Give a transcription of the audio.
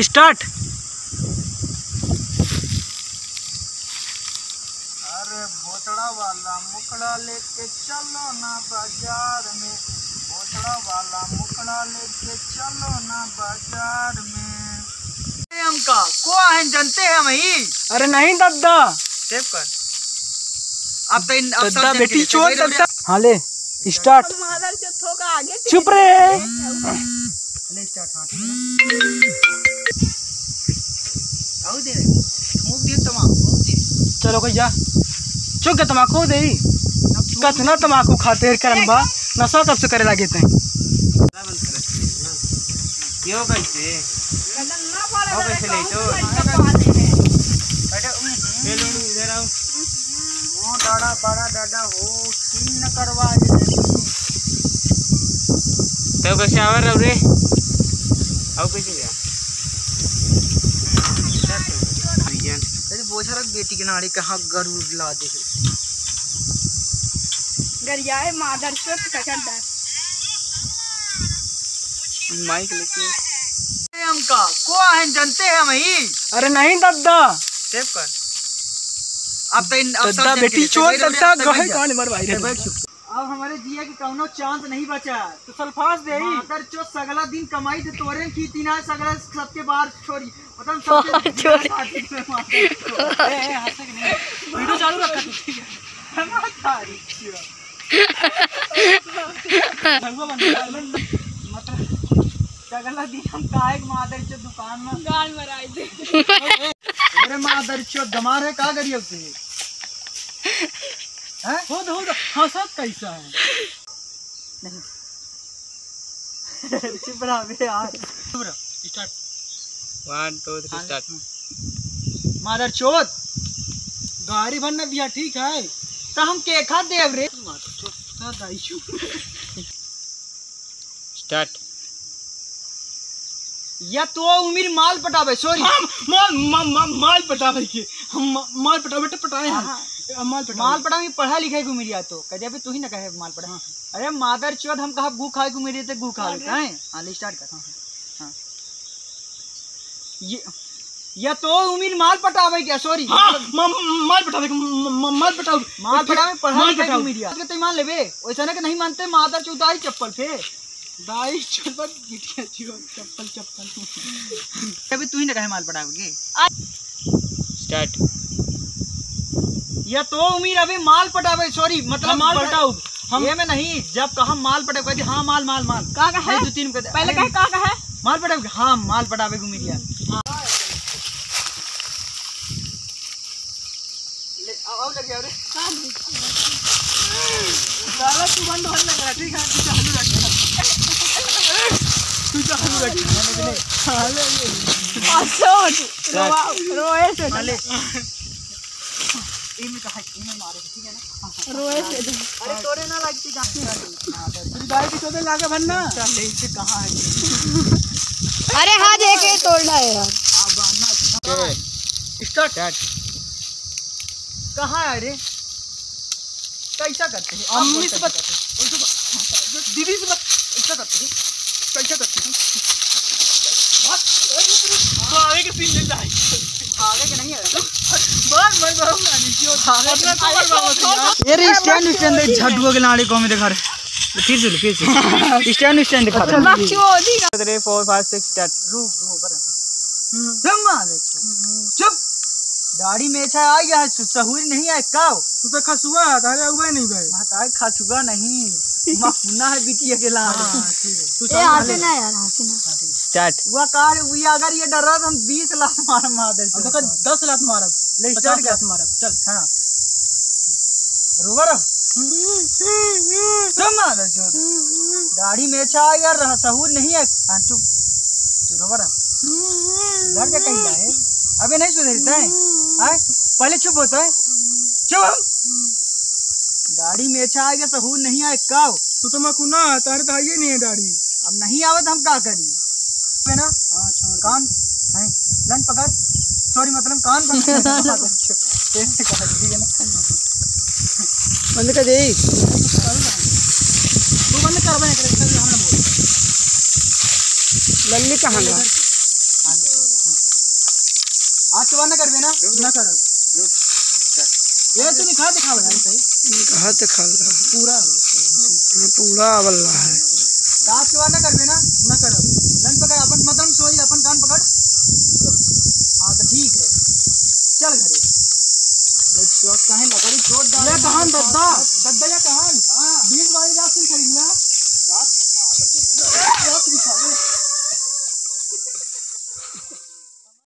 Start. अरे भोतड़ा वाला मुकड़ा लेके चलो ना बाज़ार में। भोतड़ा वाला मुकड़ा लेके चलो ना बाज़ार में। हमका को है जानते हैं हम ही। अरे नहीं दादा सेव कर। अब तो अब सब दादा बेटी चोर दादा हाँ ले स्टार्ट। चुप रे ले स्टार्ट हाँ ठीक है ना आओ दे ठोक दिए तमाम बहुत ही चलो जा चुप के तमाकू दे। कतना तमाकू खाते बा नशा कब से करे लगे थे तो बड़ा डाड़ा हो न करवा तो कैसे आवर रे आओ कैसे गया बोझा रख बेटी के नारे कहाँ गरूर ला दे गरियाए मादर चोट का माइक लेके। हमका को है जानते हैं हम ही? अरे नहीं दादा सेव कर। अब तो अब बेटी चोर गहे कौन मर भाई रे बैठ चुप अब हमारे जिया की कौनो चांस नहीं बचा। तो सल्फास दे मातर चो सगला दिन कमाई थे तोरे की तीना सगला सबके बाहर छोड़ी। मतलब सबके छोड़ी। वीडियो चालू रखा तू ठीक रंगवा बंद कर। मतलब सगला दिन हम काहे मादर चो दुकान में? गाल मराई दे। अरे मादर चो दमार है का करिए तू? हैं? हो दो हो दो हंसत कैसा है? चुप रहा बे यार start one two three start मादर चोत गाड़ी भरना बिया ठीक है? तो हम के खा देव रे स्टार्ट या तो उमिर माल पटावे सॉरी हम माल मा- मा- माल पटावे के। हम माल पटावे बेटे पटाए हैं। माल पटा में पढ़ा लिखा को मिलिया तो। कहे अबे तू ही ना कहे माल पढ़ा। अरे मादर चौथ हम कहा गु खाए को मिली तो गु खा लेते हैं। हाँ? स्टार्ट कर। हाँ ये या तो उमिर माल पटावे क्या? सॉरी हाँ माल पटावे के माल पटावे माल पटा में पढ़ा माल लिखा को पटावे मिलिया तो मान लेबे। वैसा ना कि नहीं मानते मादर चौथाई चप्पल फे दाई चप्पल बिटिया जीवन चप्पल चप्पल। अबे तू ही ना कहे माल पटावे स्टार्ट या तो उम्मीद अभी माल पटावे सॉरी मतलब माल पटाऊ। हम ये में नहीं जब कहा माल पटावे कहती हाँ माल माल माल। का का है? दो तीन कहते पहले अरे, कहे का है? माल पटावे हाँ माल पटावे को मिलिया ले आओ लग गया रे। साला तू बंद होने लग रहा ठीक है? तू चालू रख। तू चालू रख। हाले असोट रोआ रोए से इनमें कहा इनमें मारे ठीक है ना रोए से अरे तोरे ना लगती तेरी दाई की चोदे लाके भरना चल ले इसे कहाँ है अरे? हाँ देखे तोड़ना है? यार स्टार्ट कहाँ है रे कैसा करते हैं? अम्मी से बत- दीदी से बत- ऐसा करते हैं? कैसा करते हैं? तो आगे के सीन ले जाए आगे के नहीं है बस मैं बहुत मानी क्यों अपना तो बल बाबा ये रे स्टैंड स्टैंड झटुआ के लाड़े को हमें दिखा रहे फिर से फिर से स्टैंड स्टैंड दिखा रहे फोर फाइव सिक्स स्टार्ट रुक रुक कर चुप दाढ़ी में अच्छा आ गया है सहूरी नहीं आए काव तू तो खसुआ है तारे हुआ नहीं भाई महताए खासुगा नहीं। माफुना है बिटिया के लाड़े तू ए आते ना यार आते ना। स्टार्ट। हुआ कार हुई अगर ये डर रहा तो हम बीस लाख मार मार दे तो दस लात मारा। ले स्टार्ट कर लात चल। हाँ। रुबर तुम मार जो दाढ़ी में आ यार रहा सहूर नहीं है। हाँ चुप। रुबर डर के कहीं लाए अबे नहीं सुधरता है हाँ? पहले चुप होता है। चुप। दाढ़ी में अच्छा आ गया सहूर नहीं आए। काव तू तो मैं कुना तारे तो ये नहीं है दाढ़ी। अब नहीं आवे तो हम का करी? है ना? हाँ छोड़। कान है। लन पकड़। सॉरी मतलब कान कहा ठीक है ना? बंद कर दे। तू बंद कर बने कर हमरा बोल। लल्ली कहाँ है आज के बाद ना करबे ना ना कर। ये तो निखा दिखावा यार सही कहा तो खा ला पूरा पूरा वाला है तो आज के बाद ना करबे ना ना कर रन पकड़ अपन मतलब सोई अपन कान पकड़ हाँ तो ठीक है चल घरे चोट कहाँ